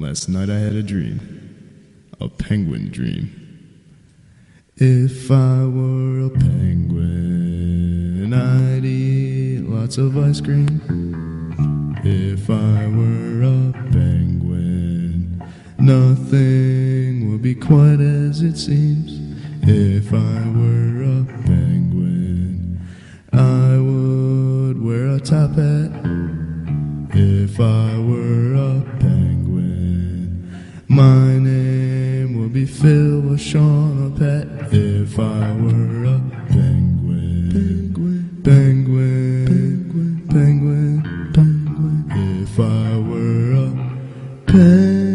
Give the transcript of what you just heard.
Last night I had a dream, a penguin dream. If I were a penguin, I'd eat lots of ice cream. If I were a penguin, nothing would be quite as it seems. If I were a penguin, I would wear a top hat. If I were a my name would be Phil or Sean or Pet. If I were a penguin, penguin, penguin, penguin, penguin, penguin. If I were a penguin.